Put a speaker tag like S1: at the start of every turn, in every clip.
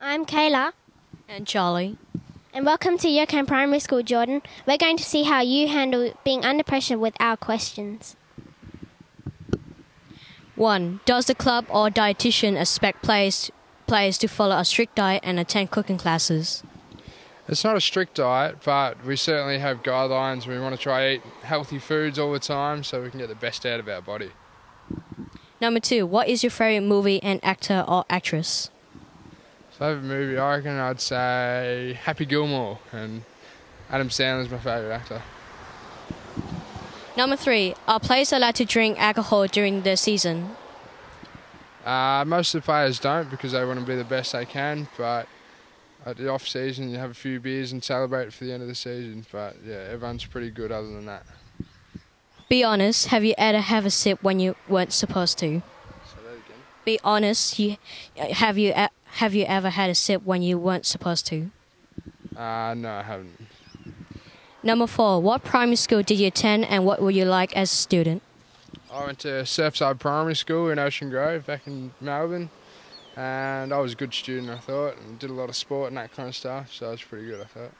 S1: I'm Kayla,
S2: And Charlie.
S1: and welcome to Yokine Primary School, Jordan. We're going to see how you handle being under pressure with our questions.
S2: 1. Does the club or dietitian expect players, players to follow a strict diet and attend cooking classes?
S3: It's not a strict diet, but we certainly have guidelines. We want to try eat healthy foods all the time so we can get the best out of our body.
S2: Number 2. What is your favorite movie and actor or actress?
S3: Favorite movie, I reckon I'd say Happy Gilmore, and Adam Sandler's my favourite actor.
S2: Number 3. Are players allowed to drink alcohol during the season?
S3: Uh, most of the players don't because they want to be the best they can, but at the off season you have a few beers and celebrate for the end of the season. But yeah, everyone's pretty good other than that.
S2: Be honest, have you ever have a sip when you weren't supposed to?
S3: So that again.
S2: Be honest, you, have you have you ever had a sip when you weren't supposed to?
S3: Uh, no, I haven't.
S2: Number 4. What primary school did you attend and what were you like as a student?
S3: I went to Surfside Primary School in Ocean Grove back in Melbourne, and I was a good student, I thought, and did a lot of sport and that kind of stuff, so I was pretty good, I thought.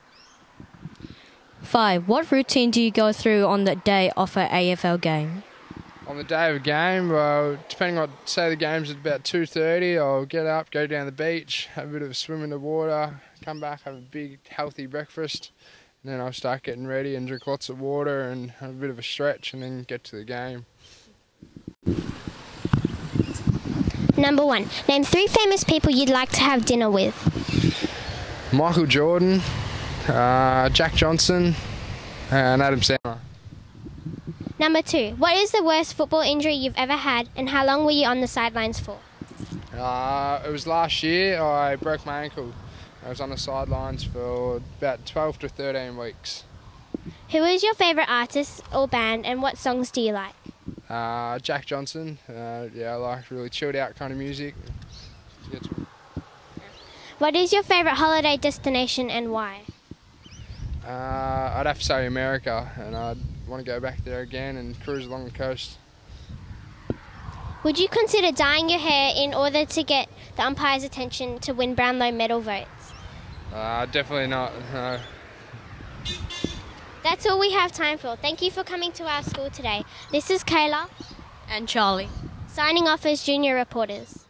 S2: 5. What routine do you go through on the day of an AFL game?
S3: On the day of a game, well, depending on, say the game's at about 2.30, I'll get up, go down the beach, have a bit of a swim in the water, come back, have a big healthy breakfast, and then I'll start getting ready and drink lots of water and have a bit of a stretch and then get to the game.
S1: Number one, name three famous people you'd like to have dinner with.
S3: Michael Jordan, uh, Jack Johnson, and Adam Sandler.
S1: Number two, what is the worst football injury you've ever had, and how long were you on the sidelines for?
S3: Uh, it was last year. I broke my ankle. I was on the sidelines for about 12 to 13 weeks.
S1: Who is your favourite artist or band, and what songs do you like?
S3: Uh, Jack Johnson. Uh, yeah, I like really chilled out kind of music.
S1: What is your favourite holiday destination and why?
S3: Uh, I'd have to say America, and I'd want to go back there again and cruise along the coast.
S1: Would you consider dyeing your hair in order to get the umpire's attention to win Brownlow medal votes?
S3: Uh, definitely not. No.
S1: That's all we have time for. Thank you for coming to our school today. This is Kayla,
S2: And Charlie.
S1: signing off as junior reporters.